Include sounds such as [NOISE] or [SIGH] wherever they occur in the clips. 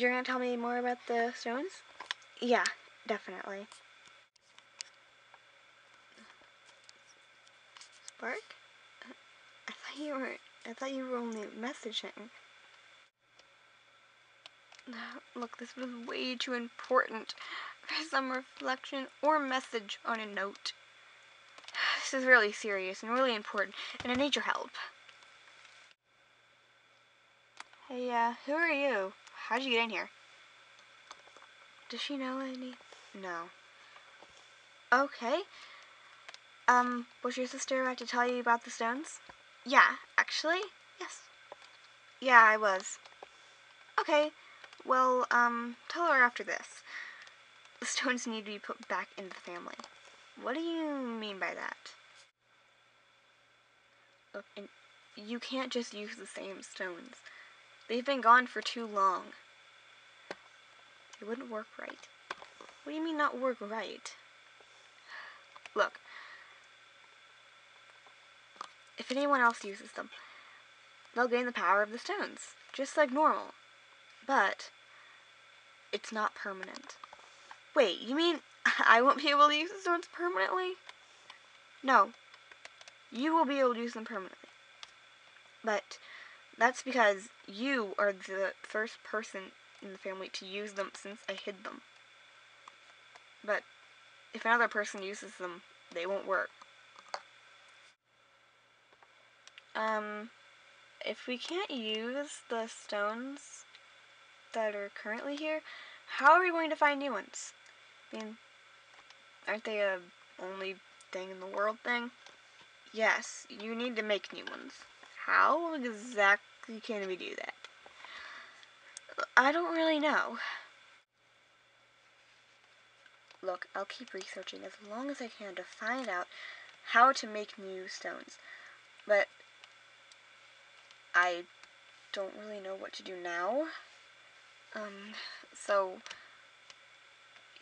you're gonna tell me more about the stones? Yeah, definitely. Spark? I thought you were. I thought you were only messaging. Look, this was way too important for some reflection or message on a note. This is really serious and really important, and I need your help. Hey, uh, who are you? How'd you get in here? Does she know any? No. Okay. Um, was your sister about to tell you about the stones? Yeah, actually, yes. Yeah, I was. Okay, well, um, tell her after this. The stones need to be put back into the family. What do you mean by that? Look, and you can't just use the same stones. They've been gone for too long. It wouldn't work right. What do you mean not work right? Look, if anyone else uses them, they'll gain the power of the stones, just like normal. But it's not permanent. Wait, you mean [LAUGHS] I won't be able to use the stones permanently? No. You will be able to use them permanently. But that's because you are the first person in the family to use them since I hid them. But if another person uses them, they won't work. Um, if we can't use the stones that are currently here, how are we going to find new ones? I mean, aren't they a only thing in the world thing? Yes, you need to make new ones. How exactly can we do that? I don't really know. Look, I'll keep researching as long as I can to find out how to make new stones. But I don't really know what to do now. Um, so,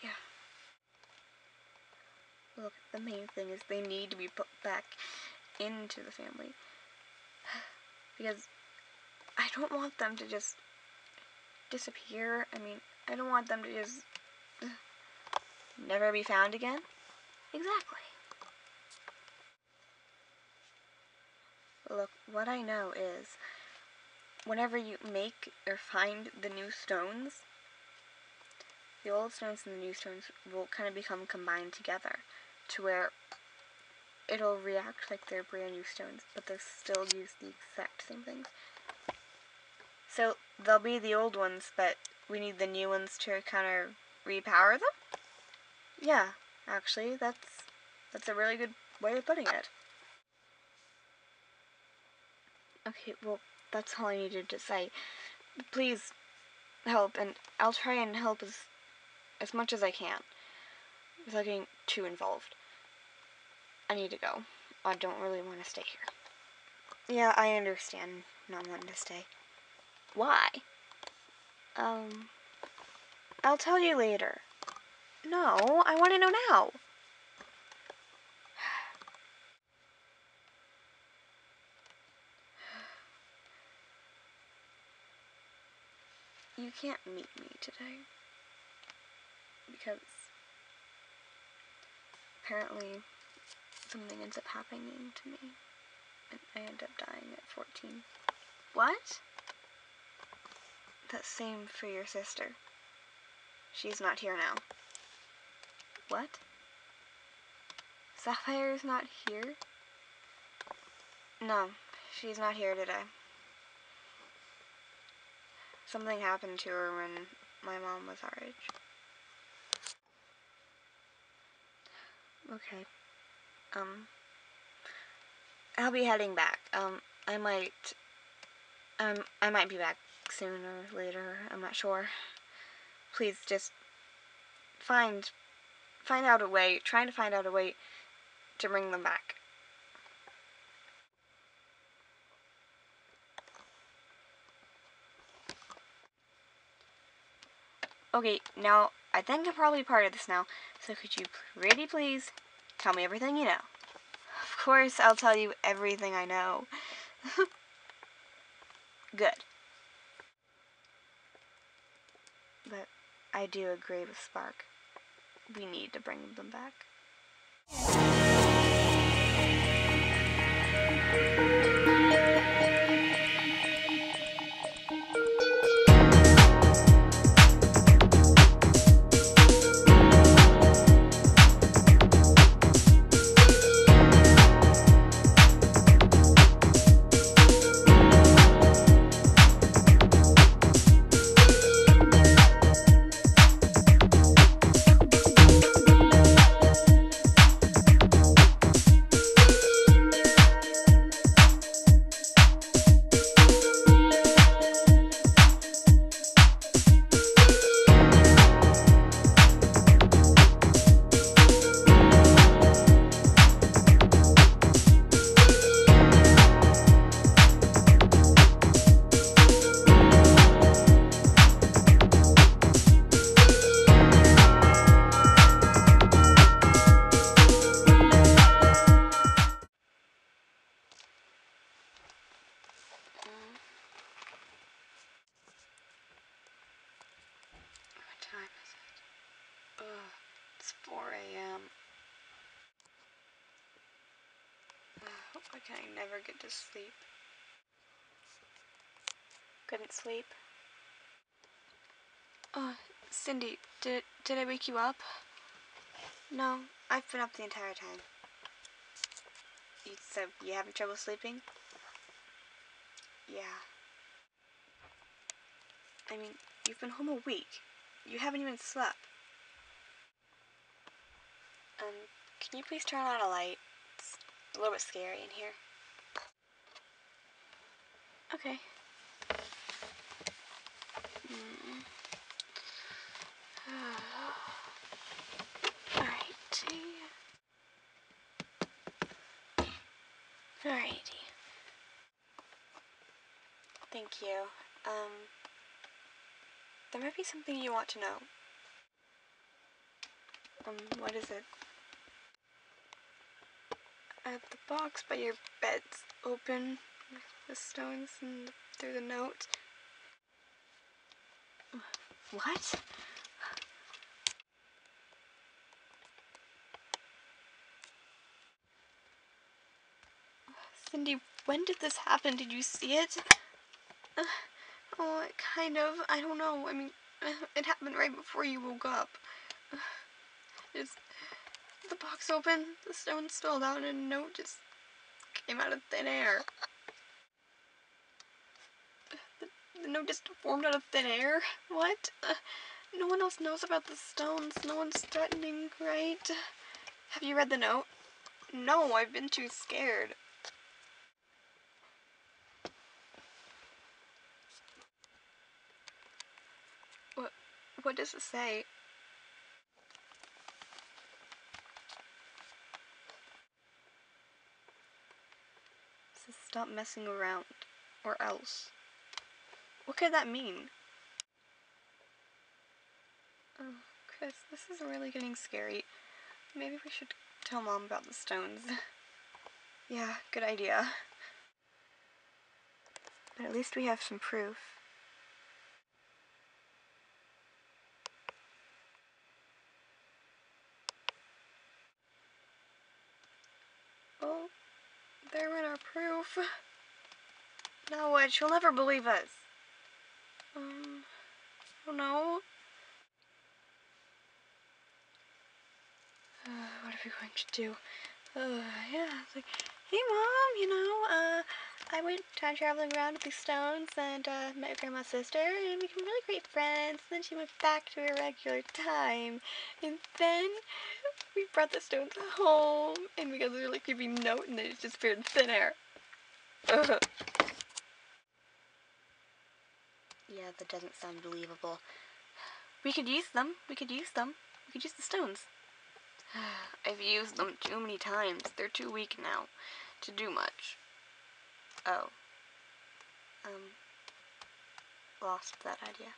yeah. Look, the main thing is they need to be put back into the family. [SIGHS] Because I don't want them to just disappear. I mean, I don't want them to just never be found again. Exactly. Look, what I know is whenever you make or find the new stones, the old stones and the new stones will kind of become combined together to where it'll react like they're brand new stones, but they'll still use the exact same things. So they'll be the old ones, but we need the new ones to kind of repower them? Yeah, actually, that's that's a really good way of putting it. Okay, well, that's all I needed to say. Please help, and I'll try and help as as much as I can without getting too involved. I need to go. I don't really want to stay here. Yeah, I understand not wanting to stay. Why? Um, I'll tell you later. No, I want to know now. You can't meet me today because apparently something ends up happening to me and I end up dying at 14. What? That same for your sister. She's not here now. What? Sapphire's not here? No, she's not here today. Something happened to her when my mom was our age. Okay. Um, I'll be heading back. Um, I might, um, I might be back sooner or later. I'm not sure. Please just find, find out a way, trying to find out a way to bring them back. Okay, now, I think I'm probably part of this now, so could you pretty please tell me everything you know? Of course, I'll tell you everything I know. [LAUGHS] Good. But I do agree with Spark. We need to bring them back. Never get to sleep? Couldn't sleep. Oh, Cindy, did did I wake you up? No, I've been up the entire time. You said you having trouble sleeping? Yeah. I mean, you've been home a week. You haven't even slept. Um, can you please turn on a light? It's a little bit scary in here. Okay. Mm. Alrighty. Alrighty. Thank you. Um, there might be something you want to know. Um, what is it? At the box by your bed's open the stones and through the note. What? Cindy, when did this happen? Did you see it? Uh, oh, kind of. I don't know. I mean, [LAUGHS] it happened right before you woke up. [SIGHS] It's the box opened, the stone spilled out, and a note just came out of thin air. Note just formed out of thin air? What? Uh, no one else knows about the stones. No one's threatening, right? Have you read the note? No, I've been too scared. What, what does it say? It says stop messing around, or else. What could that mean? Oh, Chris, this is really getting scary. Maybe we should tell Mom about the stones. [LAUGHS] yeah, good idea. But at least we have some proof. Oh, there went our proof. [LAUGHS] Now what? She'll never believe us. Don't know. Uh, what are we going to do? Uh, yeah, it's like, hey mom, you know, uh, I went time traveling around with these stones and uh, met grandma's sister and became really great friends. Then she went back to her regular time, and then we brought the stones home and we got this really creepy note and then it just appeared in thin air. [LAUGHS] Yeah, that doesn't sound believable. We could use them. We could use them. We could use the stones. [SIGHS] I've used them too many times. They're too weak now to do much. Oh. Um. Lost that idea.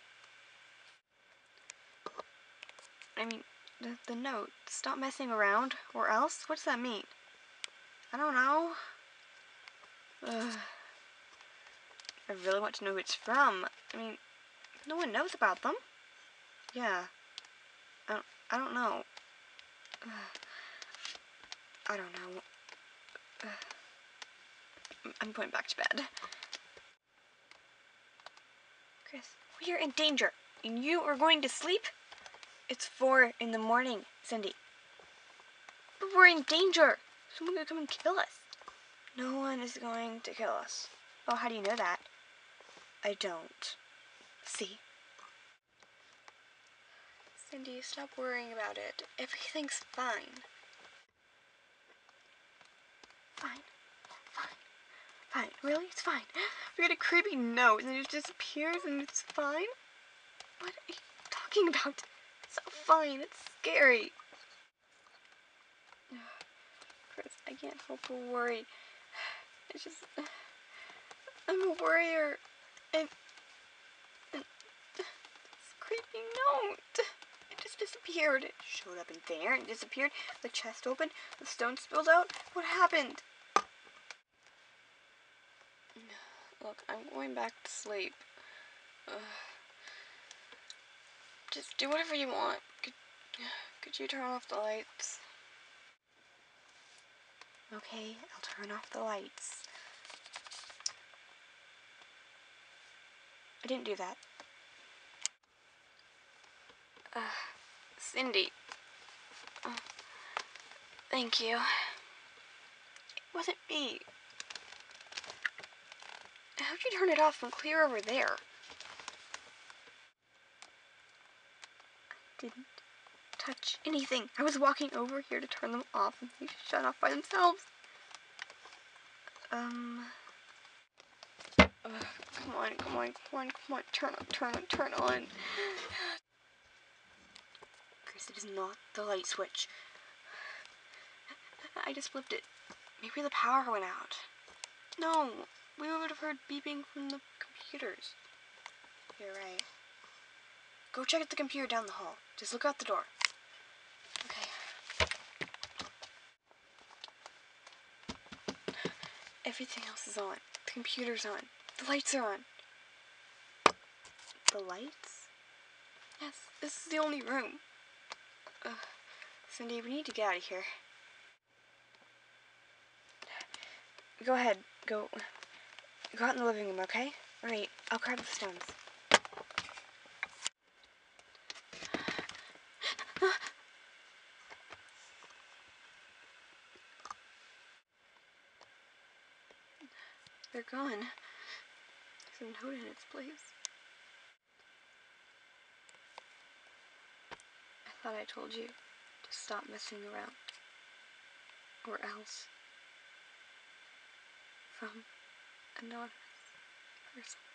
I mean, the, the note. Stop messing around, or else? What does that mean? I don't know. Ugh. I really want to know who it's from. I mean, no one knows about them. Yeah. I don't, I don't know. [SIGHS] I don't know. [SIGHS] I'm going back to bed. Chris, we are in danger, and you are going to sleep? It's four in the morning, Cindy. But we're in danger. Someone's gonna come and kill us. No one is going to kill us. Oh, how do you know that? I don't. See? Cindy, stop worrying about it. Everything's fine. Fine. Fine. Fine. Really? It's fine. [GASPS] We get a creepy note and it disappears and it's fine? What are you talking about? It's not fine. It's scary. [SIGHS] Chris, I can't help but worry. [SIGHS] It's just. [SIGHS] I'm a worrier. And this creepy note. It just disappeared. It showed up in there and disappeared. The chest opened. The stone spilled out. What happened? Look, I'm going back to sleep. Ugh. Just do whatever you want. Could, could you turn off the lights? Okay, I'll turn off the lights. I didn't do that. Uh, Cindy. Uh, thank you. It wasn't me. How'd you turn it off from clear over there? I didn't touch anything. I was walking over here to turn them off and they shut off by themselves. Um. Uh, come on, come on, come on, come on. Turn on, turn on, turn on. Chris, it is not the light switch. I just flipped it. Maybe the power went out. No, we would have heard beeping from the computers. You're right. Go check at the computer down the hall. Just look out the door. Okay. Everything else is on. The computer's on. The lights are on. The lights? Yes, this is the only room. Uh, Cindy, we need to get out of here. Go ahead. Go. Go out in the living room, okay? Alright, I'll grab the stones. They're gone. A note in its place. I thought I told you to stop messing around. Or else. From anonymous person.